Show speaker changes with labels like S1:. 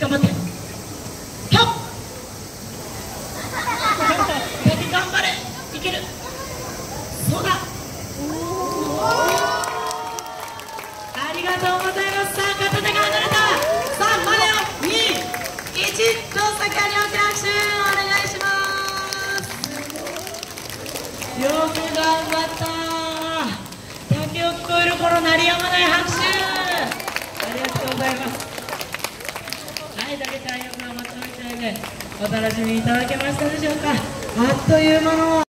S1: 頑張って頑張れいけるそうだありがとうございますさあ片手れたさあと先り拍手お願いしますよく頑張った竹を聞こえる頃鳴りやまない拍手ありがとうございます。めちゃいでお楽しみいただけましたでしょうか？あっという間の